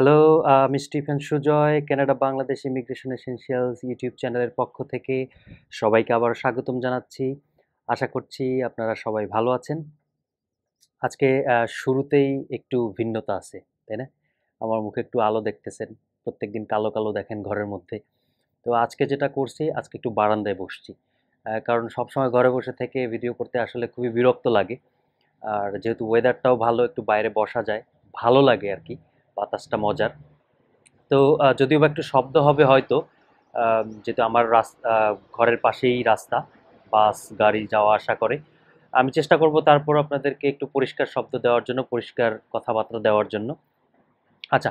Hello, আমি Stephen Sujoy, Canada Bangladesh immigration essentials YouTube চ্যানেলের পক্ষ থেকে সবাইকে আবার স্বাগতম জানাচ্ছি। আশা করছি আপনারা সবাই ভালো আছেন। আজকে শুরুতেই একটু ভিন্নতা আছে, তাই না? আমার মুখে একটু আলো দেখতেছেন। প্রত্যেকদিন কালো, কালো দেখেন ঘরের মধ্যে। তো আজকে যেটা করছি, আজকে একটু বারান্দায় বসছি। কারণ সবসময় ঘরে বসে থেকে ভিডিও করতে আসলে খুবই বিরক্ত লাগে। আর যেহেতু ওয়েদারটাও ভালো, একটু বাইরে বসা যায়। ভালো লাগে আরকি। বাতাসটা মজার। তো যদিও বা একটু শব্দ হবে হয়তো, যেহেতু আমার রাস আ ঘরের পাশেই রাস্তা, বাস, গাড়ি যাওয়া আসা করে। আমি চেষ্টা করব তারপর আপনাদেরকে একটু পরিষ্কার শব্দ দেওয়ার জন্য, পরিষ্কার কথাবার্তা দেওয়ার জন্য। আচ্ছা,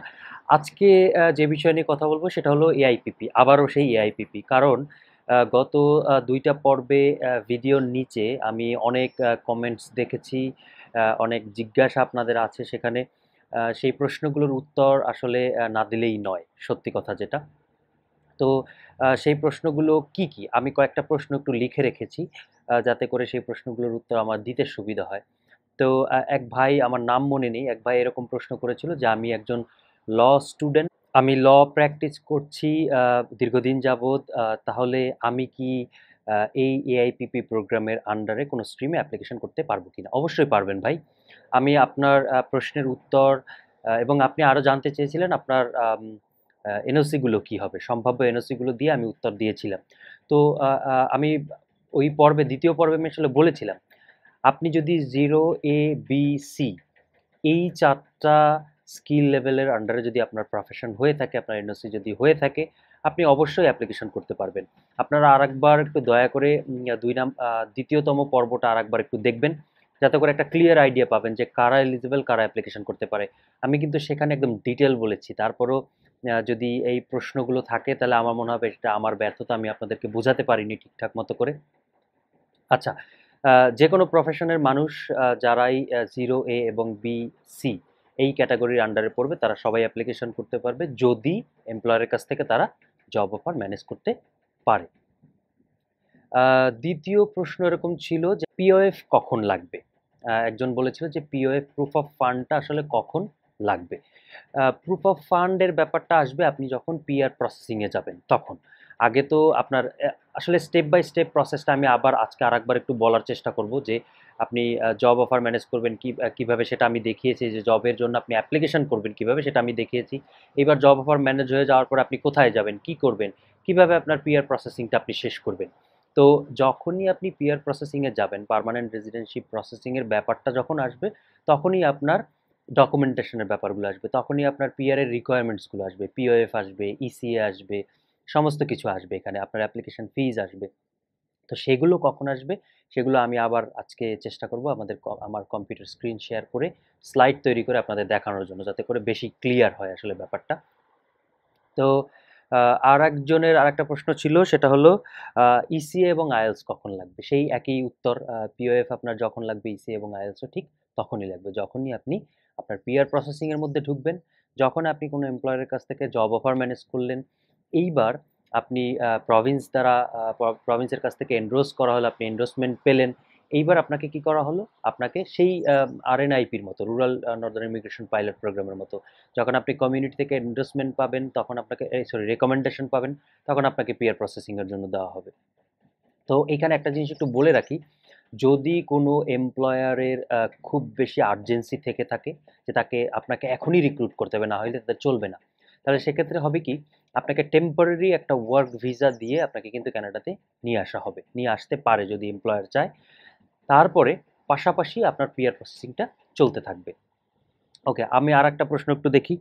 আজকে যে বিষয় নিয়ে কথা বলব সেটা হলো এআইপিপি। আবারও সেই এআইপিপি। কারণ গত দুইটা পর্বে ভিডিওর নিচে আমি অনেক কমেন্টস দেখেছি, অনেক জিজ্ঞাসা আপনাদের আছে সেখানে। সেই প্রশ্নগুলোর উত্তর আসলে না দিলেই নয়, সত্যি কথা যেটা। তো সেই প্রশ্নগুলো কি, কি? আমি কয়েকটা প্রশ্ন একটু লিখে রেখেছি, যাতে করে সেই প্রশ্নগুলোর উত্তর আমার দিতে সুবিধা হয়। তো এক ভাই, আমার নাম মনে নেই, এক ভাই এরকম প্রশ্ন করেছিল যে, "আমি একজন ল স্টুডেন্ট। আমি ল প্র্যাকটিস করছি দীর্ঘদিন যাবৎ। তাহলে আমি কি এই এআইপিপি প্রোগ্রামের আন্ডারে কোনো স্ট্রিমে অ্যাপ্লিকেশন করতে পারব কিনা?" অবশ্যই পারবেন ভাই। আমি আপনার প্রশ্নের উত্তর এবং আপনি আরও জানতে চেয়েছিলেন আপনার এনওসিগুলো কি হবে? সম্ভাব্য এনওসিগুলো দিয়ে আমি উত্তর দিয়েছিলাম। তো আমি ওই পর্বে দ্বিতীয় পর্বে আমি আসলে বলেছিলাম, আপনি যদি জিরো এ বি সি এই চারটা স্কিল লেভেলের আন্ডারে যদি আপনার প্রফেশন হয়ে থাকে, আপনার এনওসি যদি হয়ে থাকে, আপনি অবশ্যই অ্যাপ্লিকেশন করতে পারবেন। আপনারা আরেকবার একটু দয়া করে দুই নাম দ্বিতীয়তম ২য় পর্বটা আরেকবার একটু দেখবেন। যাতে করে একটা ক্লিয়ার আইডিয়া পাবেন যে কারা এলিজিবল, কারা অ্যাপ্লিকেশন করতে পারে। আমি কিন্তু সেখানে একদম ডিটেল বলেছি। তারপরও যদি এই প্রশ্নগুলো থাকে তাহলে আমার মনে হবে এটা আমার ব্যর্থতা, আমি আপনাদেরকে বোঝাতে পারিনি ঠিকঠাক মতো করে। আচ্ছা, যে কোনো প্রফেশনের মানুষ যারাই জিরো এ এবং বি সি এই ক্যাটাগরির আন্ডারে পড়বে তারা সবাই অ্যাপ্লিকেশন করতে পারবে যদি এমপ্লয়ারের কাছ থেকে তারা জব অফার ম্যানেজ করতে পারে। ২য় প্রশ্ন এরকম ছিল যে পিওএফ কখন লাগবে? একজন বলেছিল যে পিওএফ প্রুফ অফ ফান্ডটা আসলে কখন লাগবে? প্রুফ অফ ফান্ডের ব্যাপারটা আসবে আপনি যখন পিআর প্রসেসিং এ যাবেন তখন। আগে তো আপনার আসলে স্টেপ বাই স্টেপ প্রসেসটা আমি আবার আজকে আরেকবার একটু বলার চেষ্টা করব যে আপনি জব অফার ম্যানেজ করবেন কি কীভাবে সেটা আমি দেখিয়েছি যে জবের জন্য আপনি অ্যাপ্লিকেশন করবেন কীভাবে সেটা আমি দেখিয়েছি। এবার জব অফার ম্যানেজ হয়ে যাওয়ার পর আপনি কোথায় যাবেন, কি করবেন, কীভাবে আপনার পিআর প্রসেসিংটা আপনি শেষ করবেন। তো যখনই আপনি পিআর প্রসেসিং এ যাবেন, পারমানেন্ট রেসিডেন্সিপ প্রসেসিংয়ের ব্যাপারটা যখন আসবে, তখনই আপনার ডকুমেন্টেশন এর ব্যাপারগুলো আসবে। তখনই আপনার পিআর রিকোয়ারমেন্টসগুলো রিকোয়ারমেন্টসগুলো আসবে। পিওএফ আসবে, ইসিএ আসবে, সমস্ত কিছু আসবে এখানে। আপনার অ্যাপ্লিকেশন ফিজ আসবে। তো সেগুলো কখন আসবে? সেগুলো আমি আবার আজকে চেষ্টা করব আমাদের আমার কম্পিউটার স্ক্রিন শেয়ার করে স্লাইড তৈরি করে আপনাদের দেখানোর জন্য যাতে করে বেশি ক্লিয়ার হয় আসলে ব্যাপারটা। তো আ আরেকজনের আরেকটা প্রশ্ন ছিল সেটা হলো ইসিএ এবং আয়েলস কখন লাগবে? সেই একই উত্তর পিওএফ আপনার যখন লাগবে ইসিএ এবং আইএলটিএসও ঠিক তখনই লাগবে। যখনই আপনি আপনার পিআর প্রসেসিংয়ের মধ্যে ঢুকবেন, যখন আপনি কোনো এমপ্লয়ারের কাছ থেকে জব অফার ম্যানেজ করলেন, এইবার আপনি প্রভিন্স দ্বারা প্রভিন্সের কাছ থেকে এন্ডোর্স করা হলো, আপনি এন্ডোর্সমেন্ট পেলেন। এইবার আপনাকে কি করা হলো? আপনাকে সেই আরএনআইপির মতো রুরাল নর্দার্ন ইমিগ্রেশন পাইলট প্রোগ্রামের মতো। যখন আপনি কমিউনিটি থেকে এন্ডোর্সমেন্ট পাবেন তখন আপনাকে সরি রেকমেন্ডেশন পাবেন, তখন আপনাকে পিয়ার প্রসেসিংয়ের জন্য দেওয়া হবে। তো এখানে একটা জিনিস একটু বলে রাখি, যদি কোনো এমপ্লয়ারের খুব বেশি আর্জেন্সি থেকে থাকে যে তাকে আপনাকে এখনই রিক্রুট করতে হবে, না হলে তাদের চলবে না। তাহলে সেক্ষেত্রে হবে কি? আপনাকে টেম্পোরারি একটা ওয়ার্ক ভিসা দিয়ে আপনাকে কিন্তু ক্যানাডাতে নিয়ে আসা হবে। নিয়ে আসতে পারে যদি এমপ্লয়ার চায়। তারপরে পাশাপাশি আপনার পিআর প্রসেসিংটা চলতে থাকবে। ওকে, আমি আর একটা প্রশ্ন একটু দেখি।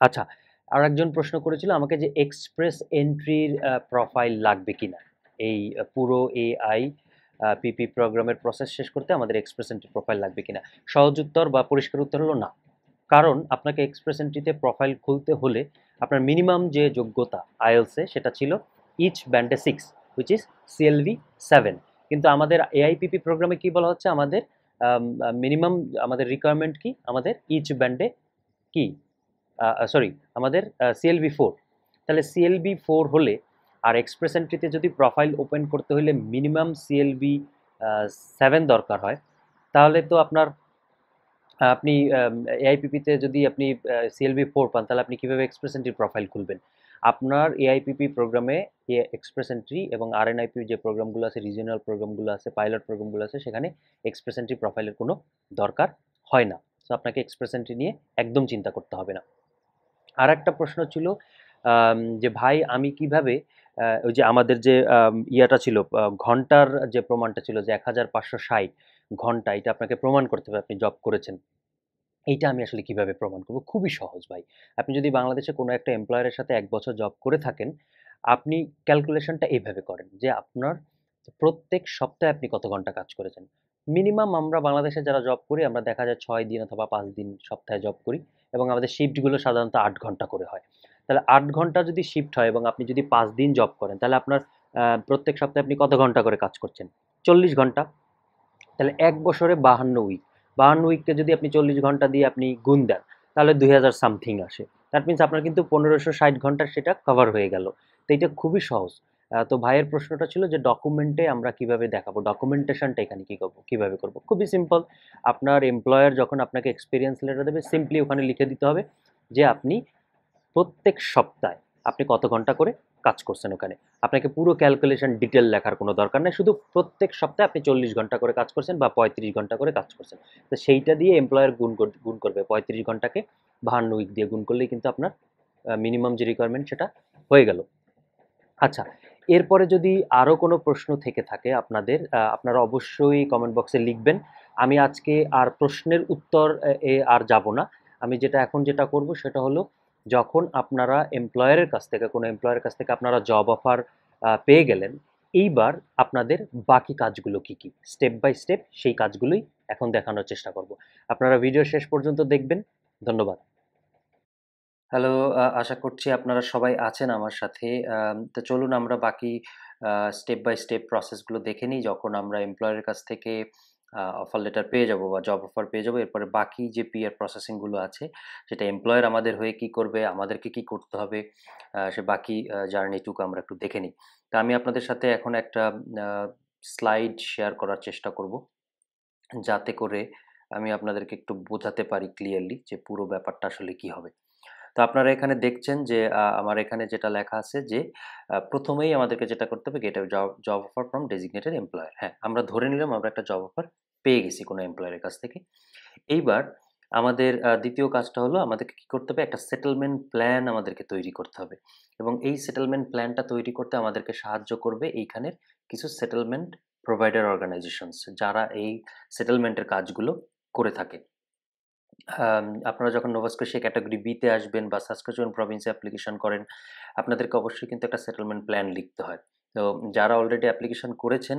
আচ্ছা আর একজন প্রশ্ন করেছিল আমাকে যে এক্সপ্রেস এন্ট্রির প্রোফাইল লাগবে কিনা? এই পুরো এআই পিপি প্রোগ্রামের প্রসেস শেষ করতে আমাদের এক্সপ্রেস এন্ট্রি প্রোফাইল লাগবে কিনা? সহজ উত্তর বা পরিষ্কার উত্তর হলো না। কারণ আপনাকে এক্সপ্রেস এন্ট্রিতে প্রোফাইল খুলতে হলে আপনার মিনিমাম যে যোগ্যতা আইএলটিএস এ সেটা ছিল ইচ ব্যান্ডে 6 হুইচ ইস সিএলভি সেভেন কিন্তু আমাদের এআইপিপি প্রোগ্রামে কি বলা হচ্ছে? আমাদের মিনিমাম আমাদের রিকোয়ারমেন্ট কি? আমাদের ইচ ব্যান্ডে কি? সরি আমাদের সিএলভি 4 তাহলে সিএলভি ফোর হলে আর এক্সপ্রেস এন্ট্রিতে যদি প্রোফাইল ওপেন করতে হলে মিনিমাম সিএলভি 7 দরকার হয়, তাহলে তো আপনার আপনি এআইপিপিতে যদি আপনি সিএলভি ফোর পান তাহলে আপনি কীভাবে এক্সপ্রেস এন্ট্রি প্রোফাইল খুলবেন? আপনার এআইপিপি প্রোগ্রামে এক্সপ্রেস এন্ট্রি এবং আরএনআইপি যে প্রোগ্রামগুলো আছে রিজিওনাল প্রোগ্রামগুলো আছে পাইলট প্রোগ্রামগুলো আছে, সেখানে এক্সপ্রেস এন্ট্রি প্রোফাইলের কোনো দরকার হয় না। সো আপনাকে এক্সপ্রেস এন্ট্রি নিয়ে একদম চিন্তা করতে হবে না। আর একটা প্রশ্ন ছিল যে ভাই, আমি কীভাবে ওই যে আমাদের যে ইয়াটা ছিল ঘণ্টার যে প্রমাণটা ছিল যে এক হাজার পাঁচশো ষাট ঘণ্টা, এটা আপনাকে প্রমাণ করতে হবে, আপনি জব করেছেন। এইটা আমি আসলে কীভাবে প্রমাণ করব? খুবই সহজ ভাই। আপনি যদি বাংলাদেশে কোনো একটা এমপ্লয়ারের সাথে এক বছর জব করে থাকেন, আপনি ক্যালকুলেশনটা এইভাবে করেন যে আপনার প্রত্যেক সপ্তাহে আপনি কত ঘণ্টা কাজ করেছেন? মিনিমাম আমরা বাংলাদেশে যারা জব করি, আমরা দেখা যায় ছয় দিন অথবা পাঁচ দিন সপ্তাহে জব করি এবং আমাদের শিফটগুলো সাধারণত আট ঘণ্টা করে হয়। তাহলে আট ঘণ্টা যদি শিফট হয় এবং আপনি যদি পাঁচ দিন জব করেন, তাহলে আপনার প্রত্যেক সপ্তাহে আপনি কত ঘণ্টা করে কাজ করছেন? চল্লিশ ঘণ্টা। তাহলে এক বছরে বাহান্ন উইক বাহান্ন উইককে যদি আপনি চল্লিশ ঘণ্টা দিয়ে আপনি গুণ দেন, তাহলে দুই হাজার সামথিং আসে। দ্যাট মিনস আপনার কিন্তু পনেরোশো ষাট ঘণ্টা সেটা কভার হয়ে গেল। তো এটা খুবই সহজ। তো ভাইয়ের প্রশ্নটা ছিল যে ডকুমেন্টে আমরা কীভাবে দেখাবো? ডকুমেন্টেশনটা এখানে কী করব? কীভাবে করব? খুবই সিম্পল আপনার এমপ্লয়ার যখন আপনাকে এক্সপিরিয়েন্স লেটার দেবে সিম্পলি ওখানে লিখে দিতে হবে যে আপনি প্রত্যেক সপ্তাহে আপনি কত ঘণ্টা করে কাজ করছেন ওখানে? আপনাকে পুরো ক্যালকুলেশন ডিটেল লেখার কোনো দরকার নেই, শুধু প্রত্যেক সপ্তাহে আপনি চল্লিশ ঘণ্টা করে কাজ করছেন বা পঁয়ত্রিশ ঘণ্টা করে কাজ করছেন। তো সেইটা দিয়ে এমপ্লয়ার গুণ গুণ করবে। পঁয়ত্রিশ ঘন্টাকে বাহান্ন উইক দিয়ে গুণ করলেই কিন্তু আপনার মিনিমাম যে রিকোয়ারমেন্ট সেটা হয়ে গেল। আচ্ছা এরপরে যদি আরও কোনো প্রশ্ন থেকে থাকে আপনাদের আপনারা অবশ্যই কমেন্ট বক্সে লিখবেন। আমি আজকে আর প্রশ্নের উত্তর এ, আর যাব না। আমি যেটা, এখন যেটা করব সেটা হলো যখন আপনারা এমপ্লয়ারের কাছ থেকে, কোনো এমপ্লয়ারের কাছ থেকে আপনারা জব অফার পেয়ে গেলেন, এইবার আপনাদের বাকি কাজগুলো কি কি? স্টেপ বাই স্টেপ সেই কাজগুলোই এখন দেখানোর চেষ্টা করব। আপনারা ভিডিও শেষ পর্যন্ত দেখবেন। ধন্যবাদ। হ্যালো আশা করছি আপনারা সবাই আছেন আমার সাথে। তো চলুন আমরা বাকি স্টেপ বাই স্টেপ প্রসেসগুলো দেখে নিই। যখন আমরা এমপ্লয়ারের কাছ থেকে অফার লেটার পেয়ে যাব বা জব অফার পেয়ে যাব। এরপরে বাকি যে পিআর প্রসেসিংগুলো আছে, সেটা এমপ্লয়ার আমাদের হয়ে কি করবে, আমাদেরকে কি করতে হবে সে বাকি জার্নিটুকু আমরা একটু দেখে নিই। তা আমি আপনাদের সাথে এখন একটা স্লাইড শেয়ার করার চেষ্টা করব। যাতে করে আমি আপনাদেরকে একটু বোঝাতে পারি ক্লিয়ারলি যে পুরো ব্যাপারটা আসলে কি হবে। তো আপনারা এখানে দেখছেন যে আমার এখানে যেটা লেখা আছে যে প্রথমেই আমাদেরকে যেটা করতে হবে get job job offer from designated employer হ্যাঁ আমরা ধরে নিলাম আমরা একটা জব অফার পেয়ে গেছি কোনো এমপ্লয়ারের কাছ থেকে। এইবার আমাদের দ্বিতীয় কাজটা হলো আমাদেরকে কী করতে হবে, একটা সেটেলমেন্ট প্ল্যান আমাদেরকে তৈরি করতে হবে। এবং এই সেটেলমেন্ট প্ল্যানটা তৈরি করতে আমাদেরকে সাহায্য করবে এইখানের কিছু সেটেলমেন্ট প্রোভাইডার অর্গানাইজেশনস যারা এই সেটেলমেন্টের কাজগুলো করে থাকে। আপনারা যখন নোভাস্কোশিয়া ক্যাটাগরি বিতে আসবেন বা সাসকাচুয়ান প্রভিন্সে অ্যাপ্লিকেশন করেন, আপনাদেরকে অবশ্যই কিন্তু একটা সেটেলমেন্ট প্ল্যান লিখতে হয়। তো যারা অলরেডি অ্যাপ্লিকেশন করেছেন,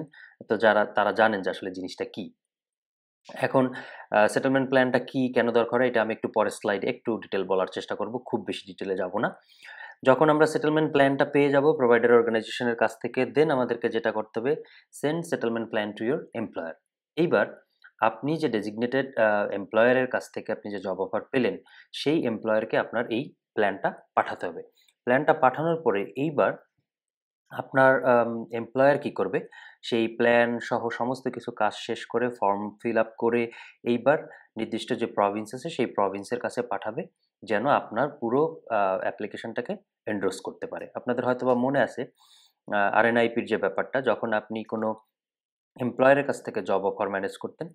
তো যারা, তারা জানেন যে আসলে জিনিসটা কি। এখন সেটেলমেন্ট প্ল্যানটা কি, কেন দরকার এটা আমি একটু পরের স্লাইডে একটু ডিটেল বলার চেষ্টা করব, খুব বেশি ডিটেলে যাব না। যখন আমরা সেটেলমেন্ট প্ল্যানটা পেয়ে যাব প্রোভাইডার অর্গানাইজেশনের কাছ থেকে দেন আমাদেরকে যেটা করতে হবে send settlement plan to your employer এইবার আপনি যে ডেজিগনেটেড এমপ্লয়ারের কাছ থেকে আপনি যে জব অফার পেলেন, সেই এমপ্লয়ারকে আপনার এই প্ল্যানটা পাঠাতে হবে। প্ল্যানটা পাঠানোর পরে এইবার আপনার এমপ্লয়ার কি করবে? সেই প্ল্যান সহ সমস্ত কিছু কাজ শেষ করে ফর্ম ফিল আপ করে এইবার নির্দিষ্ট যে প্রভিন্স আছে, সেই প্রভিন্সের কাছে পাঠাবে, যেন আপনার পুরো অ্যাপ্লিকেশনটাকে এন্ডোর্স করতে পারে। আপনাদের হয়তো বা মনে আছে আর এনআইপির যে ব্যাপারটা, যখন আপনি কোনো এমপ্লয়ারের কাছ থেকে জব অফার ম্যানেজ করতেন।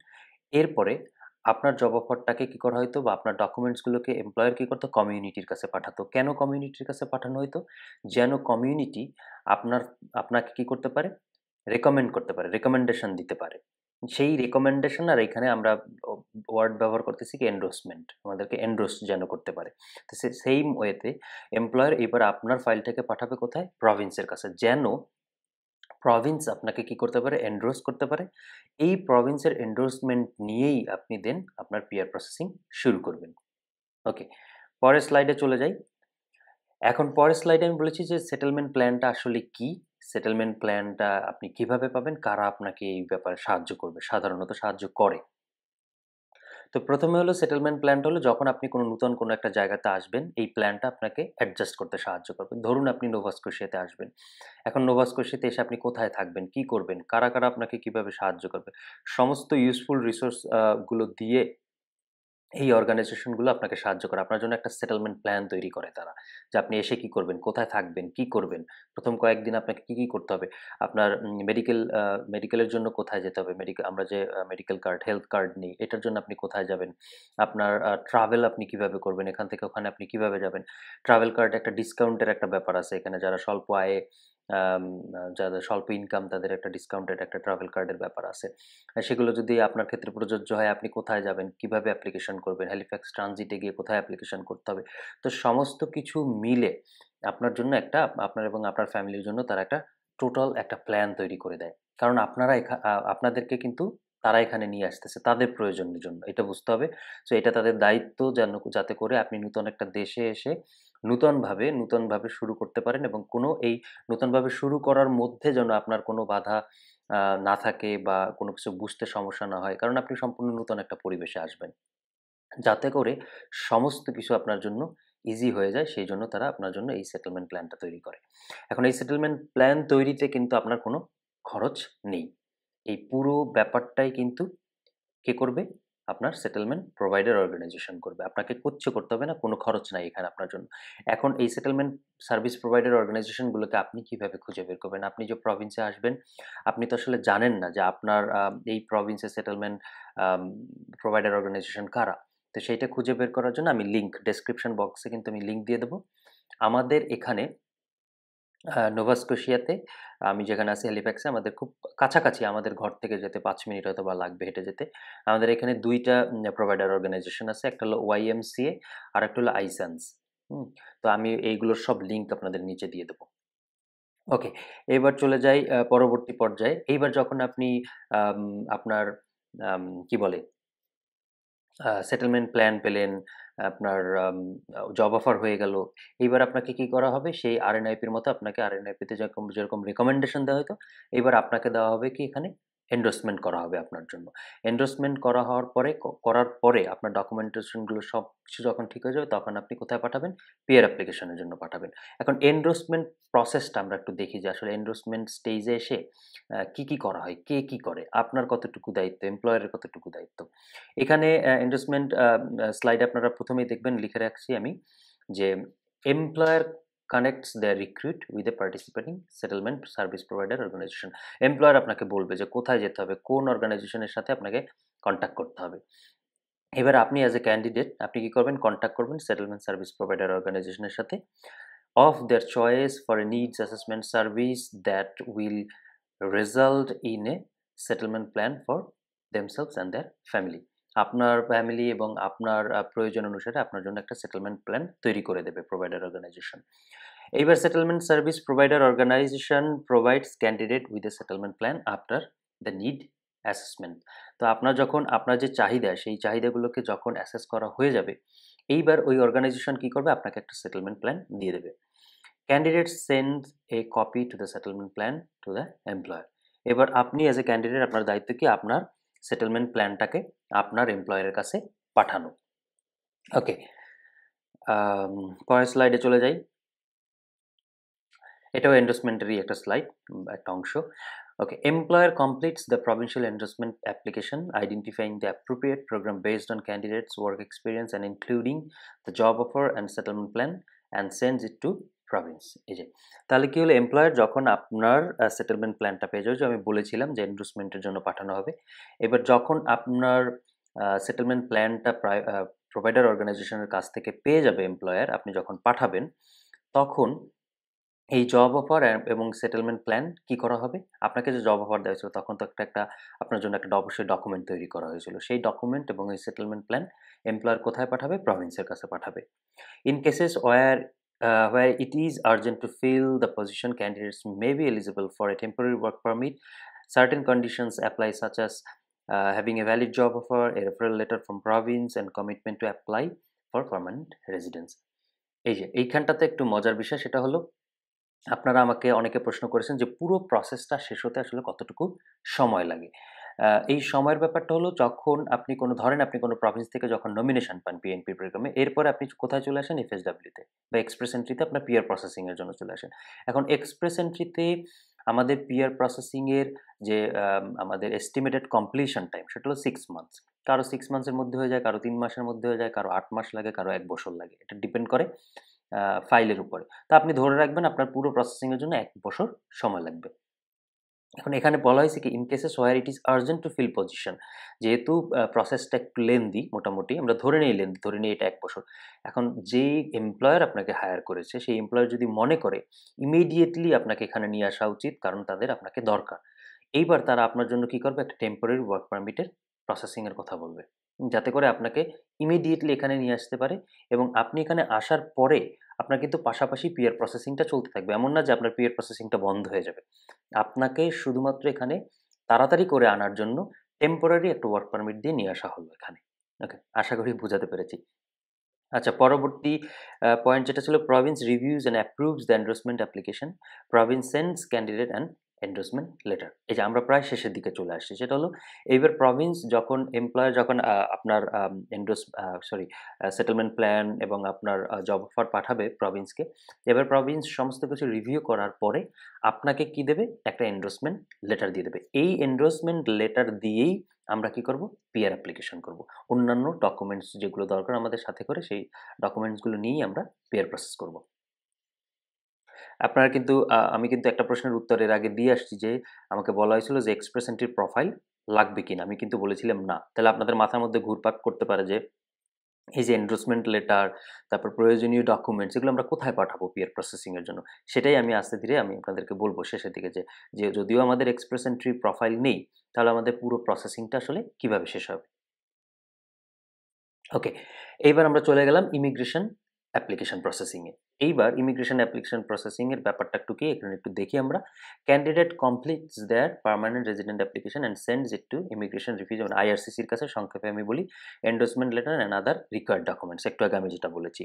এরপরে আপনার জব অফারটাকে কী করা হতো বা আপনার ডকুমেন্টসগুলোকে এমপ্লয়ার কী করতো? কমিউনিটির কাছে পাঠাতো। কেন কমিউনিটির কাছে পাঠানো হতো যেন কমিউনিটি আপনার, আপনাকে কী করতে পারে? রেকমেন্ড করতে পারে রেকমেন্ডেশন দিতে পারে। সেই রেকমেন্ডেশন আর এখানে আমরা ওয়ার্ড ব্যবহার করতেছি কি এন্ডোসমেন্ট আমাদেরকে এন্ডোস যেন করতে পারে। তো সেই ওয়েতে এমপ্লয়ার এবার আপনার ফাইলটাকে পাঠাবে কোথায়? প্রভিন্সের কাছে। যেন প্রভিন্স আপনাকে কি করতে পারে? এন্ডোর্স করতে পারে। এই প্রভিন্সের এন্ডোর্সমেন্ট নিয়েই আপনি দেন আপনার পিয়ার প্রসেসিং শুরু করবেন। ওকে পরের স্লাইডে চলে যাই। এখন পরের স্লাইডে আমি বলেছি যে সেটেলমেন্ট প্ল্যানটা আসলে কি? সেটেলমেন্ট প্ল্যানটা আপনি কীভাবে পাবেন? কারা আপনাকে এই ব্যাপারে সাহায্য করবে? সাধারণত সাহায্য করে। তো প্রথমে হলো সেটেলমেন্ট প্ল্যানটা হলো যখন আপনি কোনো নতুন কোনো একটা জায়গাতে আসবেন, এই প্ল্যানটা আপনাকে অ্যাডজাস্ট করতে সাহায্য করবে। ধরুন আপনি নোভাস্কোশিয়াতে আসবেন। এখন নোভাস্কোশিয়াতে এসে আপনি কোথায় থাকবেন, কি করবেন, কারা কারা আপনাকে কীভাবে সাহায্য করবে, সমস্ত ইউজফুল রিসোর্সগুলো দিয়ে এই অর্গানাইজেশনগুলো আপনাকে সাহায্য করে। আপনার জন্য একটা সেটেলমেন্ট প্ল্যান তৈরি করে তারা, যে আপনি এসে কি করবেন, কোথায় থাকবেন, কি করবেন? প্রথম কয়েকদিন আপনাকে কি কি করতে হবে? আপনার মেডিকেল মেডিকেলের জন্য কোথায় যেতে হবে? মেডিকেল আমরা যে মেডিকেল কার্ড হেলথ কার্ড নিই, এটার জন্য আপনি কোথায় যাবেন? আপনার ট্রাভেল আপনি কীভাবে করবেন? এখান থেকে ওখানে আপনি কীভাবে যাবেন? ট্রাভেল কার্ড একটা ডিসকাউন্টের একটা ব্যাপার আছে। এখানে যারা স্বল্প আয়ে যাদের স্বল্প ইনকাম তাদের একটা ডিসকাউন্টেড একটা ট্রাভেল কার্ডের ব্যাপার আছে। সেগুলো যদি আপনার ক্ষেত্রে প্রযোজ্য হয়, আপনি কোথায় যাবেন? কীভাবে অ্যাপ্লিকেশন করবেন? হ্যালিফ্যাক্স ট্রানজিটে গিয়ে কোথায় অ্যাপ্লিকেশন করতে হবে? তো সমস্ত কিছু মিলে আপনার জন্য একটা, আপনার এবং আপনার ফ্যামিলির জন্য তারা একটা টোটাল একটা প্ল্যান তৈরি করে দেয়। কারণ আপনারা এখা আপনাদেরকে কিন্তু তারা এখানে নিয়ে আসতেছে, তাদের প্রয়োজনের জন্য। এটা বুঝতে হবে। সো এটা তাদের দায়িত্ব যেন, যাতে করে আপনি নূতন একটা দেশে এসে নূতনভাবে নূতনভাবে শুরু করতে পারেন এবং কোনো এই নূতনভাবে শুরু করার মধ্যে যেন আপনার কোনো বাধা না থাকে বা কোনো কিছু বুঝতে সমস্যা না হয়। কারণ আপনি সম্পূর্ণ নূতন একটা পরিবেশে আসবেন। যাতে করে সমস্ত কিছু আপনার জন্য ইজি হয়ে যায়, সেই জন্য তারা আপনার জন্য এই সেটেলমেন্ট প্ল্যানটা তৈরি করে। এখন এই সেটেলমেন্ট প্ল্যান তৈরিতে কিন্তু আপনার কোনো খরচ নেই। এই পুরো ব্যাপারটাই কিন্তু কে করবে? আপনার সেটেলমেন্ট প্রোভাইডার অর্গানাইজেশন করবে। আপনাকে কিচ্ছু করতে হবে না, কোনো খরচ নাই এখানে আপনার জন্য। এখন এই সেটেলমেন্ট সার্ভিস প্রোভাইডার অর্গানাইজেশনগুলোকে আপনি কীভাবে খুঁজে বের করবেন? আপনি যে প্রভিন্সে আসবেন, আপনি তো আসলে জানেন না যে আপনার এই প্রভিন্সে সেটেলমেন্ট প্রোভাইডার অর্গানাইজেশন কারা। তো সেইটা খুঁজে বের করার জন্য আমি লিঙ্ক ডেসক্রিপশন বক্সে কিন্তু আমি লিঙ্ক দিয়ে দেবো। আমাদের এখানে নোভাস্কোশিয়াতে আমি যেখানে আছি হ্যালিফ্যাক্সে আমাদের খুব কাছাকাছি, আমাদের ঘর থেকে যেতে পাঁচ মিনিট হয়তো বা লাগবে হেঁটে যেতে। আমাদের এখানে দুইটা প্রোভাইডার অর্গানাইজেশন আছে, একটা হলো ওয়াইএমসিএ আর একটা হলো আইসেন্স হুম, তো আমি এইগুলোর সব লিঙ্ক আপনাদের নিচে দিয়ে দেবো। ওকে, এবার চলে যাই পরবর্তী পর্যায়ে। এইবার যখন আপনি আপনার কি বলে সেটেলমেন্ট প্ল্যান পেলেন, আপনার জব অফার হয়ে গেল। এইবার আপনাকে কি করা হবে? সেই আর এন আইপির মতো আপনাকে আর এন আইপিতে যেরকম যেরকম রেকমেন্ডেশন দেওয়া হতো এবার আপনাকে দেওয়া হবে কি এখানে? এন্ডোসমেন্ট করা হবে আপনার জন্য। এন্ডোসমেন্ট করা হওয়ার পরে করার পরে আপনার ডকুমেন্টেশনগুলো সব কিছু যখন ঠিক হয়ে যাবে, তখন আপনি কোথায় পাঠাবেন? পিয়ার অ্যাপ্লিকেশনের জন্য পাঠাবেন। এখন এন্ডোসমেন্ট প্রসেসটা আমরা একটু দেখি যে আসলে এন্ডোসমেন্ট স্টেজে এসে কি কি করা হয়? কে, কি করে? আপনার কতটুকু দায়িত্ব? এমপ্লয়ারের কতটুকু দায়িত্ব? এখানে এন্ডোসমেন্ট স্লাইড আপনারা প্রথমেই দেখবেন, লিখে রাখছি আমি যে employer connects their recruit with a participating settlement service provider organisation employer আপনাকে বলবে যে কোথায় যেতে হবে, কোন অর্গানাইজেশনের সাথে আপনাকে কন্ট্যাক্ট করতে হবে। এবার আপনি অ্যাজ এ ক্যান্ডিডেট আপনি কি করবেন? কন্ট্যাক্ট করবেন সেটেলমেন্ট সার্ভিস প্রোভাইডার অর্গানাইজেশনের সাথে of their choice for a needs assessment service that will result in a settlement plan for themselves and their family আপনার ফ্যামিলি এবং আপনার প্রয়োজন অনুসারে আপনার জন্য একটা সেটেলমেন্ট প্ল্যান তৈরি করে দেবে প্রোভাইডার অর্গানাইজেশন এইবার settlement service provider organisation provides candidate with a settlement plan after the need assessment তো আপনার যখন, আপনার যে চাহিদা, সেই চাহিদাগুলোকে যখন অ্যাসেস করা হয়ে যাবে, এইবার ওই অর্গানাইজেশন কি করবে? আপনাকে একটা সেটেলমেন্ট প্ল্যান দিয়ে দেবে। Candidate send a copy to the settlement plan to the employer এবার আপনি অ্যাজ এ ক্যান্ডিডেট আপনার দায়িত্ব কি? আপনার সেটেলমেন্ট প্ল্যানটাকে আপনার এমপ্লয়ের কাছে পাঠানো। ওকে পরের স্লাইডে চলে যাই। এটাও এন্ডোসমেন্টেরই একটা স্লাইড একটা অংশ। Okay employer completes the provincial endorsement application identifying the appropriate programme based on candidate's work experience and including the job offer and settlement plan and sends it to province এই যে। তাহলে কি হলো? এমপ্লয়ার যখন আপনার settlement প্ল্যানটা পেয়ে যাবে আমি বলেছিলাম যে এন্ডোসমেন্টের জন্য পাঠানো হবে। এবার যখন আপনার সেটেলমেন্ট প্ল্যানটা প্রোভাইডার অর্গানাইজেশনের কাছ থেকে পেয়ে যাবে এমপ্লয়ার আপনি যখন পাঠাবেন, তখন এই জব অফার এবং সেটেলমেন্ট প্ল্যান কি করা হবে? আপনাকে যে জব অফার দেওয়া হয়েছিল, তখন তো একটা একটা আপনার জন্য একটা অবশ্যই ডকুমেন্ট তৈরি করা হয়েছিল। সেই ডকুমেন্ট এবং এই সেটেলমেন্ট প্ল্যান এমপ্লয়ার কোথায় পাঠাবে? প্রভিন্সের কাছে পাঠাবে। In cases where uh, where it is urgent to fill the position candidates may be eligible for a temporary work permit certain conditions apply such as uh, having a valid job offer a referral letter from province and commitment to apply for permanent residence এই যে এইখানটাতে একটু মজার বিষয় সেটা হলো আপনারা আমাকে অনেকে প্রশ্ন করেছেন যে পুরো প্রসেসটা শেষ হতে আসলে কতটুকু সময় লাগে এই সময়ের ব্যাপারটা হলো যখন আপনি কোনো, ধরেন আপনি কোনো প্রভিন্স থেকে যখন নমিনেশন পান পিএনপি প্রোগ্রামে এরপরে আপনি কোথায় চলে আসেন? এফএসডাব্লিউতে বা এক্সপ্রেস এন্ট্রিতে আপনার পিয়ার প্রসেসিংয়ের জন্য চলে আসেন। এখন এক্সপ্রেস এন্ট্রিতে আমাদের পিয়ার প্রসেসিংয়ের যে আমাদের এস্টিমেটেড কমপ্লিশন টাইম সেটা হলো সিক্স মান্থস কারও সিক্স মান্থসের মধ্যে হয়ে যায়, কারও তিন মাসের মধ্যে হয়ে যায়, কারও আট মাস লাগে, কারও এক বছর লাগে। এটা ডিপেন্ড করে ফাইলের উপরে। তো আপনি ধরে রাখবেন আপনার পুরো প্রসেসিংয়ের জন্য এক বছর সময় লাগবে। এখন এখানে বলা হয়েছে কি in cases where it is urgent to fill position যেহেতু প্রসেসটা একটু লেন্দি মোটামুটি, আমরা ধরে নিই লেন্দি ধরে নিই এটা এক বছর। এখন যেই এমপ্লয়ার আপনাকে হায়ার করেছে, সেই এমপ্লয়ার যদি মনে করে ইমিডিয়েটলি আপনাকে এখানে নিয়ে আসা উচিত, কারণ তাদের আপনাকে দরকার। এইবার তারা আপনার জন্য কি করবে? একটা টেম্পোরারি ওয়ার্ক পারমিটের প্রসেসিংয়ের কথা বলবে। যাতে করে আপনাকে ইমিডিয়েটলি এখানে নিয়ে আসতে পারে এবং আপনি এখানে আসার পরে আপনার কিন্তু পাশাপাশি পিয়ার প্রসেসিংটা চলতে থাকবে। এমন না যে আপনার পিয়ার প্রসেসিংটা বন্ধ হয়ে যাবে। আপনাকে শুধুমাত্র এখানে তাড়াতাড়ি করে আনার জন্য টেম্পোরারি একটা ওয়ার্ক পারমিট দিয়ে নিয়ে আসা হলো এখানে। ওকে আশা করি বোঝাতে পেরেছি। আচ্ছা পরবর্তী পয়েন্ট যেটা ছিল province reviews and approves the endorsement application province sends candidate and endorsement letter এই যে আমরা প্রায় শেষের দিকে চলে আসছি, সেটা হলো এইবার প্রভিন্স যখন এমপ্লয়ার যখন আপনার এন্ডোস সরি সেটেলমেন্ট প্ল্যান এবং আপনার জব অফার পাঠাবে প্রভিন্সকে এবার প্রভিন্স সমস্ত কিছু রিভিউ করার পরে আপনাকে কি দেবে? একটা এন্ডোর্সমেন্ট লেটার দিয়ে দেবে। এই এন্ডোর্সমেন্ট লেটার দিয়েই আমরা কি করব? পিয়ার অ্যাপ্লিকেশন করব। অন্যান্য ডকুমেন্টস যেগুলো দরকার আমাদের সাথে করে সেই ডকুমেন্টসগুলো নিয়েই আমরা পিয়ার প্রসেস করব। আপনারা কিন্তু আমি কিন্তু একটা প্রশ্নের উত্তর এর আগে দিয়ে আসছি যে, আমাকে বলা হয়েছিল যে এক্সপ্রেস এন্ট্রির প্রোফাইল লাগবে কিনা। আমি কিন্তু বলেছিলাম না। তাহলে আপনাদের মাথার মধ্যে ঘুরপাক করতে পারে যে, এই যে এন্ডোর্সমেন্ট লেটার তারপর প্রয়োজনীয় ডকুমেন্টস এগুলো আমরা কোথায় পাঠাবো পিয়ার প্রসেসিংয়ের জন্য? সেটাই আমি আস্তে ধীরে আমি আপনাদেরকে বলব শেষের দিকে যে যে যদিও আমাদের এক্সপ্রেস এন্ট্রি প্রোফাইল নেই, তাহলে আমাদের পুরো প্রসেসিংটা আসলে কীভাবে শেষ হবে? ওকে এইবার আমরা চলে গেলাম ইমিগ্রেশন অ্যাপ্লিকেশন প্রসেসিংয়ে এইবার ইমিগ্রেশন অ্যাপ্লিকেশন প্রসেসিংয়ের ব্যাপারটা একটু কি? এখানে একটু দেখি আমরা। Candidate completes their permanent resident application and sends it to immigration refugees মানে আইআরসিসির কাছে। সংক্ষেপে আমি বলি endorsement letter and other required documents একটু আগে আমি যেটা বলেছি।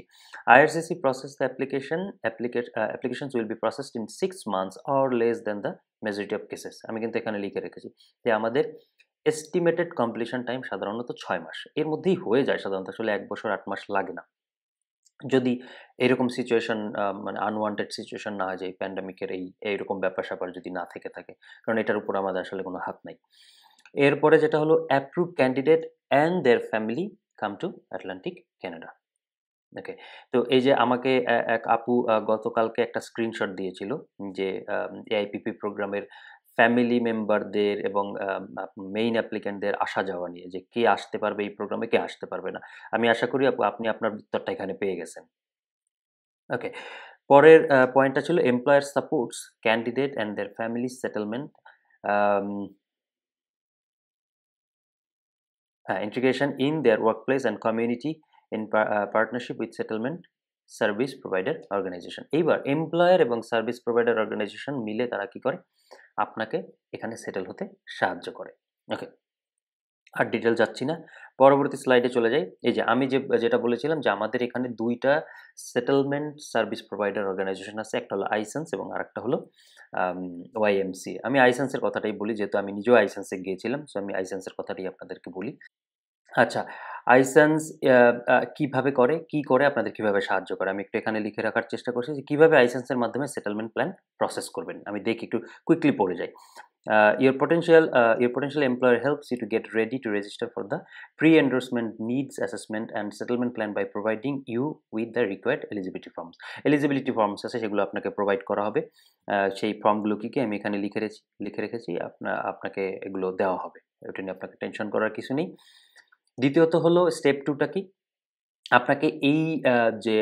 IRCC process the application applications will be processed in six months or less than the majority of cases আমি কিন্তু এখানে লিখে রেখেছি যে আমাদের এস্টিমেটেড কমপ্লিশন টাইম সাধারণত ছয় মাস। এর মধ্যেই হয়ে যায় সাধারণত, আসলে এক বছর আট মাস লাগে না। যদি এরকম সিচুয়েশন মানে আনওয়ান্টেড সিচুয়েশন না হয় যে প্যান্ডামিকের এই, এইরকম ব্যাপার স্যাপার যদি না থেকে থাকে, কারণ এটার উপর আমাদের আসলে কোনো হাত নাই। এরপরে যেটা হলো approve candidate and their family come to Atlantic Canada okay তো এই যে আমাকে এক আপু গতকালকে একটা স্ক্রিনশট দিয়েছিল যে এআইপিপি প্রোগ্রামের ফ্যামিলি মেম্বারদের এবং মেইন অ্যাপ্লিক্যান্টদের আসা যাওয়া নিয়ে, যে কে আসতে পারবে এই প্রোগ্রামে কে আসতে পারবে না। আমি আশা করি আপু, আপনি আপনার উত্তরটা এখানে পেয়ে গেছেন। ওকে পরের পয়েন্টটা ছিল employer supports candidate and their family settlement হ্যাঁ integration in their workplace and community in partnership with settlement service provider organisation এইবার এমপ্লয়ার এবং সার্ভিস প্রোভাইডার অর্গানাইজেশন মিলে তারা কি করে? আপনাকে এখানে সেটেল হতে সাহায্য করে। ওকে আর ডিটেল যাচ্ছি না। পরবর্তী স্লাইডে চলে যাই। এই যে আমি যে, যেটা বলেছিলাম যে আমাদের এখানে দুইটা সেটেলমেন্ট সার্ভিস প্রোভাইডার অর্গানাইজেশন আছে, একটা হলো আইসেন্স এবং আরেকটা হলো ওয়াইএমসি আমি আইসেন্সের কথাটাই বলি, যেহেতু আমি নিজেও আইসেন্সে গিয়েছিলাম সো আমি আইসেন্সের কথাটাই আপনাদেরকে বলি। আচ্ছা আইসেন্স কীভাবে করে, কি করে আপনাদের কীভাবে সাহায্য করে? আমি একটু এখানে লিখে রাখার চেষ্টা করছি যে কীভাবে আইসেন্সের মাধ্যমে সেটেলমেন্ট প্ল্যান প্রসেস করবেন। আমি দেখি একটু কুইকলি পড়ে যাই। Your potential your potential employer helps you to get ready to register for the pre endorsement needs assessment and settlement plan by providing you with the required eligibility forms eligibility forms আছে, সেগুলো আপনাকে provide করা হবে। সেই ফর্মগুলো কি আমি এখানে লিখে রেখেছি লিখে রেখেছি, আপনা, আপনাকে এগুলো দেওয়া হবে। ওটা নিয়ে আপনাকে টেনশন করার কিছু নেই। দ্বিতীয়ত হলো স্টেপ টুটা কি? আপনাকে এই যে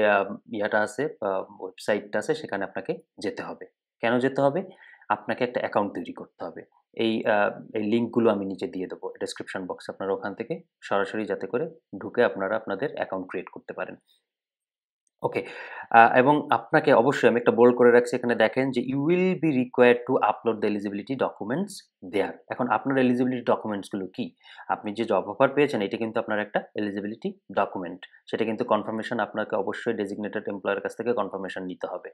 ইয়াটা আছে ওয়েবসাইটটা আছে, সেখানে আপনাকে যেতে হবে। কেন যেতে হবে? আপনাকে একটা অ্যাকাউন্ট তৈরি করতে হবে। এই এই লিঙ্কগুলো আমি নিচে দিয়ে দেবো ডেসক্রিপশন বক্স আপনারা ওখান থেকে। সরাসরি যাতে করে ঢুকে আপনারা আপনাদের অ্যাকাউন্ট ক্রিয়েট করতে পারেন। ওকে এবং আপনাকে অবশ্যই আমি একটা বোল্ড করে রাখছি, এখানে দেখেন যে you will be required to upload the eligibility documents there এখন আপনার এলিজিবিলিটি ডকুমেন্টসগুলো কি? আপনি যে জব অফার পেয়েছেন, এটা কিন্তু আপনার একটা এলিজিবিলিটি ডকুমেন্ট সেটা কিন্তু কনফার্মেশন আপনাকে অবশ্যই ডেজিগনেটেড এমপ্লয়ের কাছ থেকে কনফার্মেশন নিতে হবে।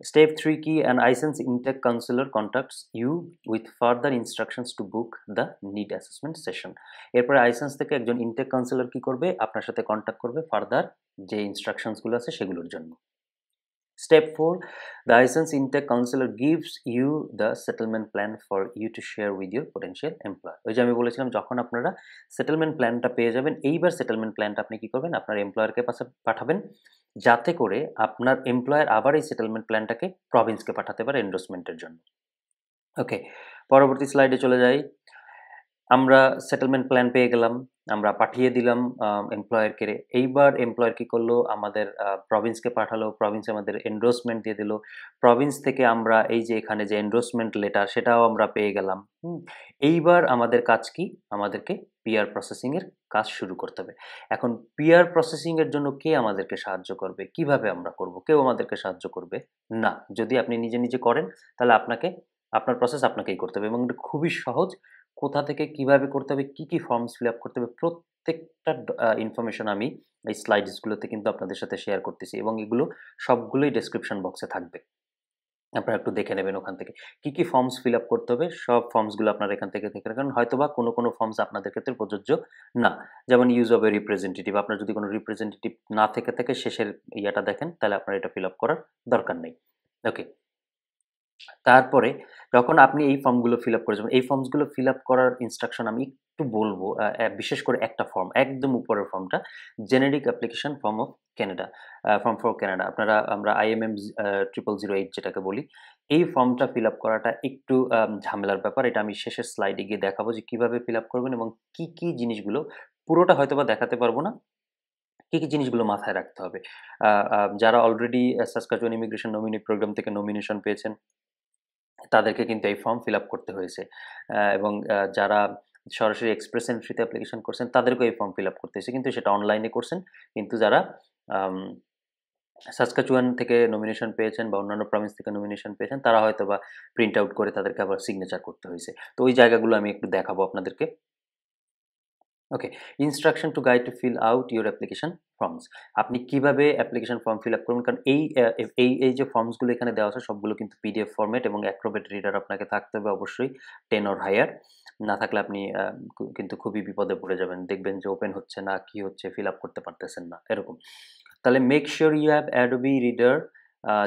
Step 3 key an ISENS intake counselor contacts you with further instructions to book the need assessment session এরপরে আইসেন্স থেকে একজন ইনটেক কাউন্সিলর কি করবে আপনার সাথে কন্ট্যাক্ট করবে ফার্দার যে ইনস্ট্রাকশনসগুলো আছে সেগুলোর জন্য Step 4 The license intake counselor gives you the settlement plan for you to share with your potential employer. ওই যে আমি বলেছিলাম, যখন আপনারা সেটেলমেন্ট প্ল্যানটা পেয়ে যাবেন, এইবার সেটেলমেন্ট প্ল্যানটা আপনি কি করবেন? আপনার এমপ্লয়ারকে পাঠাবেন, যাতে করে আপনার এমপ্লয়ার আবার এই সেটেলমেন্ট প্ল্যানটাকে প্রভিন্সকে পাঠাতে পারে এন্ডোসমেন্টের জন্য। ওকে পরবর্তী স্লাইডে চলে যাই। আমরা সেটেলমেন্ট প্ল্যান পেয়ে গেলাম, আমরা পাঠিয়ে দিলাম এমপ্লয়ারকে এইবার এমপ্লয়ার কি করল? আমাদের প্রভিন্সকে পাঠালো প্রভিন্স আমাদের এন্ডোসমেন্ট দিয়ে দিল। প্রভিন্স থেকে আমরা এই যে এখানে যে এন্ডোসমেন্ট লেটার সেটাও আমরা পেয়ে গেলাম। এইবার আমাদের কাজ কি? আমাদেরকে পিআর প্রসেসিংয়ের কাজ শুরু করতে হবে। এখন পিআর প্রসেসিংয়ের জন্য কে আমাদেরকে সাহায্য করবে? কীভাবে আমরা করব? কেউ আমাদেরকে সাহায্য করবে? না। যদি আপনি নিজে নিজে করেন, তাহলে আপনাকে, আপনার প্রসেস আপনাকেই করতে হবে এবং এটা খুবই সহজ। কোথা থেকে কীভাবে করতে হবে, কি কি ফর্মস ফিল আপ করতে হবে, প্রত্যেকটা ইনফরমেশন আমি এই স্লাইডসগুলোতে কিন্তু আপনাদের সাথে শেয়ার করতেছি এবং এগুলো সবগুলোই ডেসক্রিপশন বক্সে থাকবে। আপনারা একটু দেখে নেবেন ওখান থেকে। কি কি ফর্মস ফিল আপ করতে হবে, সব ফর্মসগুলো আপনারা এখান থেকে দেখে রাখেন হয়তো বা কোনো কোনো ফর্মস আপনাদের ক্ষেত্রে প্রযোজ্য না। যেমন ইউজ অফ এ রিপ্রেজেন্টেটিভ আপনার যদি কোনো রিপ্রেজেন্টেটিভ না থেকে, থাকে শেষের ইয়েটা দেখেন, তাহলে আপনার এটা ফিল আপ করার দরকার নেই। ওকে তারপরে যখন আপনি এই ফর্মগুলো ফিল আপ করে যাবেন। এই ফর্মসগুলো ফিল আপ করার ইনস্ট্রাকশন আমি একটু বলব বিশেষ করে একটা ফর্ম একদম উপরের ফর্মটা generic application form of Canada form for Canada আপনারা, আমরা আইএমএম ট্রিপল জিরো এইট যেটাকে বলি, এই ফর্মটা ফিল আপ করাটা একটু ঝামেলার ব্যাপার। এটা আমি শেষের স্লাইডে গিয়ে দেখাবো যে কীভাবে ফিল আপ করবেন এবং কি কি জিনিসগুলো পুরোটা হয়তো বা দেখাতে পারব না, কী কী জিনিসগুলো মাথায় রাখতে হবে। যারা already Saskatchewan immigration nominee programme থেকে নমিনেশন পেয়েছেন তাদেরকে কিন্তু এই ফর্ম ফিল আপ করতে হয়েছে। এবং যারা সরাসরি এক্সপ্রেস এন্ট্রিতে অ্যাপ্লিকেশন করছেন, তাদেরকেও এই ফর্ম ফিল আপ করতে হয়েছে। কিন্তু সেটা অনলাইনে করছেন, কিন্তু যারা সাসকাচুয়ান থেকে নমিনেশন পেয়েছেন বা অন্যান্য প্রভিন্স থেকে নমিনেশন পেয়েছেন, তারা হয়তো বা প্রিন্ট আউট করে তাদেরকে আবার সিগনেচার করতে হয়েছে। তো ওই জায়গাগুলো আমি একটু দেখাবো আপনাদেরকে। Okay instruction to guide to fill out your application forms আপনি কীভাবে অ্যাপ্লিকেশন ফর্ম ফিল আপ করবেন? কারণ এই এই এই যে ফর্মসগুলো এখানে দেওয়া আছে সবগুলো কিন্তু পিডিএফ ফর্মেট এবং অ্যাক্রোবেট রিডার আপনাকে থাকতে হবে অবশ্যই টেন অর হায়ার না থাকলে আপনি কিন্তু খুবই বিপদে পড়ে যাবেন। দেখবেন যে ওপেন হচ্ছে না কি হচ্ছে ফিল আপ করতে পারতেছেন না এরকম। তাহলে make sure you have Adobe Reader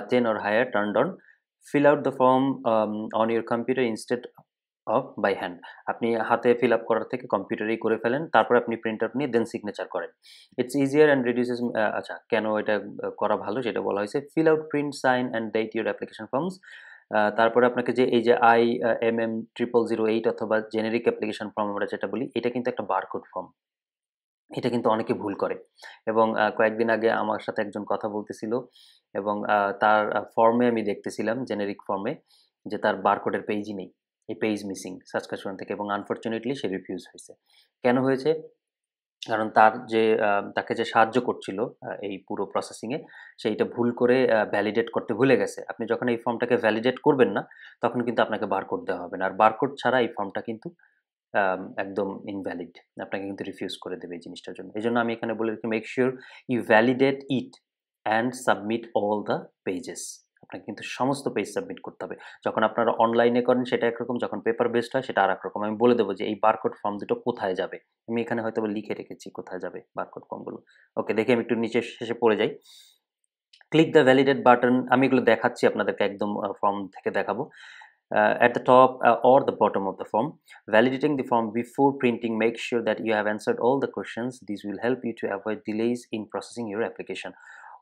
ten or higher turn on fill out the form um, on your computer instead of by hand আপনি হাতে ফিল আপ করার থেকে কম্পিউটারেই করে ফেলেন, তারপর আপনি প্রিন্ট আউট নিয়ে দেন সিগনেচার করেন। ইটস ইজিয়ার অ্যান্ড রিডিউসেস আচ্ছা কেন এটা করা ভালো সেটা বলা হয়েছে। Fill out print sign and date your application forms তারপরে আপনাকে যে, এই যে I M M triple zero eight অথবা জেনেরিক অ্যাপ্লিকেশন ফর্ম আমরা যেটা বলি, এটা কিন্তু একটা বারকোড ফর্ম এটা কিন্তু অনেকে ভুল করে। এবং কয়েকদিন আগে আমার সাথে একজন কথা বলতেছিল এবং তার ফর্মে আমি দেখতেছিলাম জেনেরিক ফর্মে যে তার বারকোডের পেজই নেই। এই পেজ মিসিং সাসকাচুয়ান থেকে এবং আনফর্চুনেটলি সে রিফিউজ হয়েছে। কেন হয়েছে? কারণ তার যে তাকে যে সাহায্য করছিল এই পুরো প্রসেসিংয়ে সেইটা ভুল করে ভ্যালিডেট করতে ভুলে গেছে। আপনি যখন এই ফর্মটাকে ভ্যালিডেট করবেন না, তখন কিন্তু আপনাকে বারকোড দেওয়া হবে না। আর বারকোড ছাড়া এই ফর্মটা কিন্তু একদম ইনভ্যালিড আপনাকে কিন্তু রিফিউজ করে দেবে এই জিনিসটার জন্য। এই জন্য আমি এখানে বলে রেখি make sure you validate it and submit all the pages আপনাকে কিন্তু সমস্ত পেজ সাবমিট করতে হবে। যখন আপনারা অনলাইনে করেন সেটা একরকম যখন পেপার বেসড হয় সেটা আর একরকম আমি বলে দেবো যে এই বারকোড ফর্ম দুটো কোথায় যাবে? আমি এখানে হয়তো লিখে রেখেছি কোথায় যাবে বারকোড ফর্মগুলো ওকে দেখে আমি একটু নিচে শেষে পড়ে যাই। ক্লিক দ্য ভ্যালিডেট বাটন আমি এগুলো দেখাচ্ছি আপনাদেরকে একদম ফর্ম থেকে দেখাবো। uh, at the top uh, or the bottom of the form. Validating the form before printing, make sure that you have answered all the questions. This will help you to avoid delays in processing your application.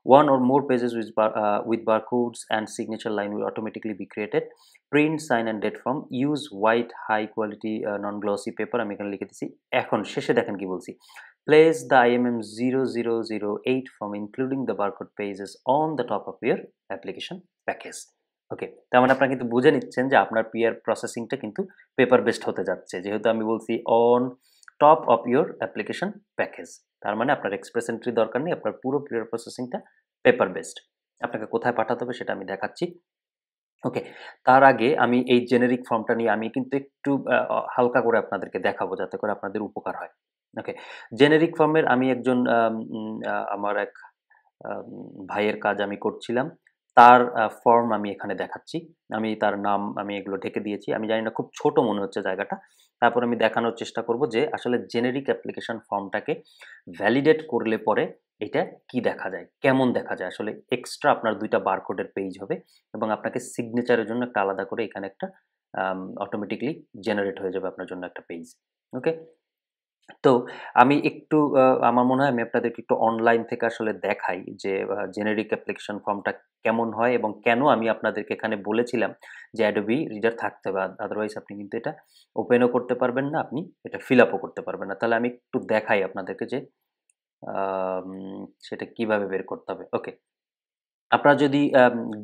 One or more pages with, bar, uh, with barcodes and signature line will automatically be created. Print, sign and date form. Use white high quality uh, non-glossy paper. আমি এখানে লিখে দিছি এখন শেষে দেখেন কি বলছি Place the IMM 0008 form including the barcode pages on the top of your application package. ওকে তার মানে আপনারা কিন্তু বুঝে নিচ্ছেন যে আপনার পিয়ার প্রসেসিংটা কিন্তু পেপার বেসড হতে যাচ্ছে যেহেতু আমি বলছি on top of your application package তার মানে আপনার এক্সপ্রেস এন্ট্রি দরকার নেই, আপনার পুরো পিয়ার প্রসেসিংটা পেপার বেসড আপনাকে কোথায় পাঠাতে হবে সেটা আমি দেখাচ্ছি। ওকে তার আগে আমি এই জেনেরিক ফর্মটা নিয়ে আমি কিন্তু একটু হালকা করে আপনাদেরকে দেখাবো যাতে করে আপনাদের উপকার হয়। ওকে জেনেরিক ফর্মের আমি একজন আমার এক ভাইয়ের কাজ আমি করছিলাম। তার ফর্ম আমি এখানে দেখাচ্ছি। আমি তার নাম আমি এগুলো ঢেকে দিয়েছি। আমি জানি না, খুব ছোট মনে হচ্ছে জায়গাটা। তারপর আমি দেখানোর চেষ্টা করব যে আসলে জেনেরিক অ্যাপ্লিকেশন ফর্মটাকে ভ্যালিডেট করলে পরে এটা কি দেখা যায়, কেমন দেখা যায়। আসলে এক্সট্রা আপনার দুইটা বারকোডের পেজ হবে এবং আপনাকে সিগনেচারের জন্য একটা আলাদা করে এখানে একটা অটোমেটিকলি জেনারেট হয়ে যাবে আপনার জন্য একটা পেজ ওকে তো আমি একটু আমার মনে হয় আমি আপনাদেরকে একটু অনলাইন থেকে আসলে দেখাই যে জেনেরিক অ্যাপ্লিকেশন ফর্মটা কেমন হয় এবং কেন আমি আপনাদেরকে এখানে বলেছিলাম যে অ্যাডোবি রিডার থাকতে হবে। আদারওয়াইজ আপনি কিন্তু এটা ওপেনও করতে পারবেন না, আপনি এটা ফিল আপও করতে পারবেন না। তাহলে আমি একটু দেখাই আপনাদেরকে যে সেটা কীভাবে বের করতে হবে। ওকে আপনারা যদি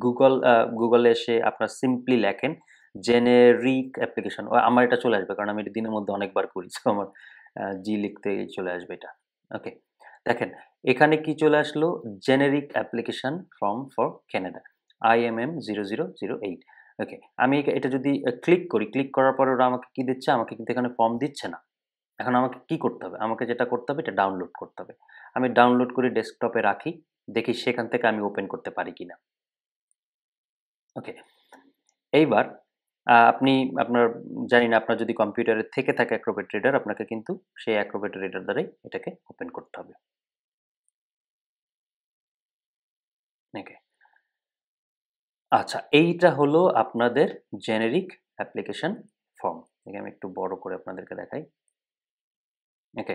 গুগল গুগলে এসে আপনার সিম্পলি লেখেন জেনেরিক অ্যাপ্লিকেশন আমার এটা চলে আসবে কারণ আমি এটা দিনের মধ্যে অনেকবার করি আমার জি লিখতে চলে আসবে এটা। ওকে দেখেন, এখানে কি চলে আসলো? Generic application form for Canada IMM zero zero zero eight okay আমি এটা যদি ক্লিক করি ক্লিক করার পরে ওরা আমাকে কি দিচ্ছে? আমাকে কিন্তু এখানে ফর্ম দিচ্ছে না। এখন আমাকে কি করতে হবে? আমাকে যেটা করতে হবে, এটা ডাউনলোড করতে হবে। আমি ডাউনলোড করে ডেস্কটপে রাখি, দেখি সেখান থেকে আমি ওপেন করতে পারি কিনা। ওকে এইবার আপনি আপনার, জানি না, আপনার যদি কম্পিউটারে থেকে থাকে অ্যাক্রোবেট রিডার আপনাকে কিন্তু সেই অ্যাক্রোবেট রিডার দ্বারাই এটাকে ওপেন করতে হবে। আচ্ছা এইটা হলো আপনাদের জেনেরিক অ্যাপ্লিকেশন ফর্ম আমি একটু বড় করে আপনাদেরকে দেখাই। ওকে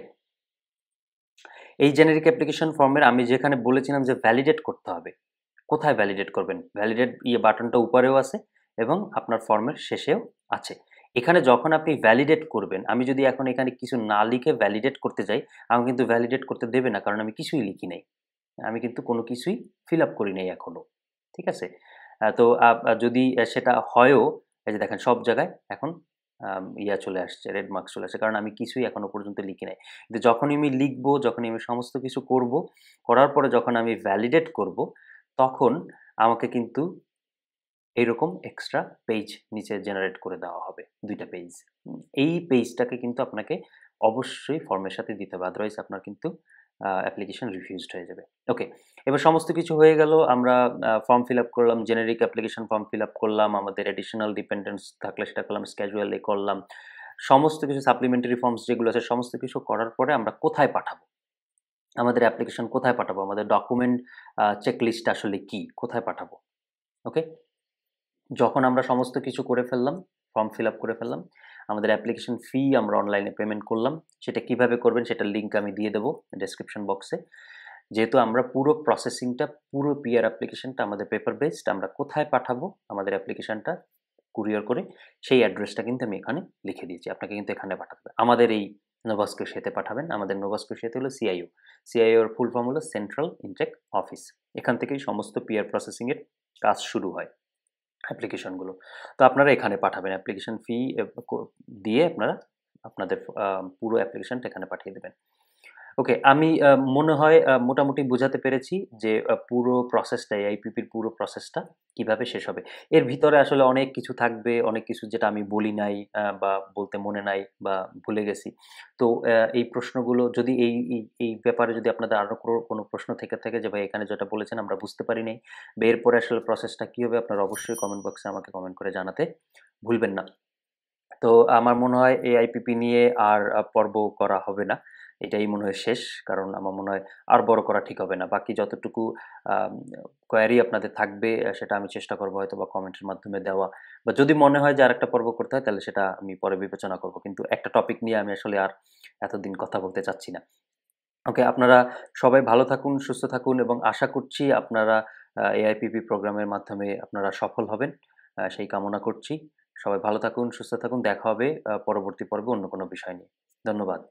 এই জেনেরিক অ্যাপ্লিকেশন ফর্মের আমি যেখানে বলেছিলাম যে ভ্যালিডেট করতে হবে। কোথায় ভ্যালিডেট করবেন? ভ্যালিডেট ইয়ে বাটনটা উপরেও আছে। এবং আপনার ফর্মের শেষেও আছে। এখানে যখন আপনি ভ্যালিডেট করবেন, আমি যদি এখন এখানে কিছু না লিখে ভ্যালিডেট করতে যাই আমি কিন্তু ভ্যালিডেট করতে দেবে না, কারণ আমি কিছুই লিখি নাই। আমি কিন্তু কোনো কিছুই ফিল আপ করি নাই এখনও ঠিক আছে? তো যদি সেটা হয়ও, এই যে দেখেন সব জায়গায় এখন ইয়া চলে আসছে রেড মার্কস চলে আসছে, কারণ আমি কিছুই এখনও পর্যন্ত লিখি নাই। কিন্তু যখনই আমি লিখব, যখনই আমি সমস্ত কিছু করব, করার পরে যখন আমি ভ্যালিডেট করব, তখন আমাকে কিন্তু এইরকম এক্সট্রা পেজ নিচে জেনারেট করে দেওয়া হবে, দুইটা পেজ এই পেজটাকে কিন্তু আপনাকে অবশ্যই ফর্মের সাথে দিতে হবে আদারওয়াইজ আপনার কিন্তু অ্যাপ্লিকেশন রিফিউজড হয়ে যাবে। ওকে এবার সমস্ত কিছু হয়ে গেল, আমরা ফর্ম ফিল আপ করলাম generic application form fill up করলাম, আমাদের অ্যাডিশনাল ডিপেন্ডেন্স থাকলে সেটা করলাম স্ক্যাজুয়ালি করলাম। সমস্ত কিছু সাপ্লিমেন্টারি ফর্মস যেগুলো আছে, সমস্ত কিছু করার পরে আমরা কোথায় পাঠাবো? আমাদের অ্যাপ্লিকেশন কোথায় পাঠাবো? আমাদের ডকুমেন্ট চেকলিস্ট আসলে কি? কোথায় পাঠাবো? ওকে যখন আমরা সমস্ত কিছু করে ফেললাম ফর্ম ফিল আপ করে ফেললাম, আমাদের অ্যাপ্লিকেশন ফি আমরা অনলাইনে পেমেন্ট করলাম। সেটা কীভাবে করবেন সেটা লিঙ্ক আমি দিয়ে দেবো ডেসক্রিপশন বক্সে যেহেতু আমরা পুরো প্রসেসিংটা পুরো পিআর অ্যাপ্লিকেশনটা আমাদের পেপার বেসড আমরা কোথায় পাঠাবো আমাদের অ্যাপ্লিকেশনটা কুরিয়ার করে, সেই অ্যাড্রেসটা কিন্তু আমি এখানে লিখে দিয়েছি। আপনাকে কিন্তু এখানে পাঠাতে আমাদের এই নোভাস্কোশিয়াতে পাঠাবেন। আমাদের নোভাস্কোশিয়াতে হলো সিআইও সিআইওর ফুল ফর্ম হলো সেন্ট্রাল ইনটেক অফিস এখান থেকেই সমস্ত পিআর প্রসেসিংয়ের কাজ শুরু হয়। অ্যাপ্লিকেশনগুলো তো আপনারা এখানে পাঠাবেন অ্যাপ্লিকেশন ফি দিয়ে আপনারা আপনাদের পুরো অ্যাপ্লিকেশনটা এখানে পাঠিয়ে দেবেন। ওকে আমি মনে হয় মোটামুটি বোঝাতে পেরেছি যে পুরো প্রসেসটা আইপিপির পুরো প্রসেসটা কীভাবে শেষ হবে। এর ভিতরে আসলে অনেক কিছু থাকবে, অনেক কিছু যেটা আমি বলি নাই বা বলতে মনে নাই বা ভুলে গেছি। তো এই প্রশ্নগুলো যদি এই এই ব্যাপারে যদি আপনাদের আরও কোনো প্রশ্ন থেকে থাকে যে, ভাই, এখানে যেটা বলেছেন আমরা বুঝতে পারি নাই, বা এরপরে আসলে প্রসেসটা কী হবে, আপনারা অবশ্যই কমেন্ট বক্সে আমাকে কমেন্ট করে জানাতে ভুলবেন না। তো, আমার মনে হয় এই আইপিপি নিয়ে আর পর্ব করা হবে না। এটাই মনে হয় শেষ। কারণ আমার মনে হয় আর বড় করা ঠিক হবে না। বাকি যতটুকু কোয়ারি আপনাদের থাকবে সেটা আমি চেষ্টা করব হয়তো বা কমেন্টের মাধ্যমে দেওয়া। বা যদি মনে হয় যে আর একটা পর্ব করতে হয়, তাহলে সেটা আমি পরে বিবেচনা করব। কিন্তু একটা টপিক নিয়ে আমি আসলে আর এতদিন কথা বলতে চাচ্ছি না। ওকে আপনারা সবাই ভালো থাকুন, সুস্থ থাকুন এবং আশা করছি আপনারা এআইপিপি প্রোগ্রামের মাধ্যমে আপনারা সফল হবেন। সেই কামনা করছি। সবাই ভালো থাকুন, সুস্থ থাকুন। দেখা হবে পরবর্তী পর্বে অন্য কোনো বিষয় নিয়ে। ধন্যবাদ।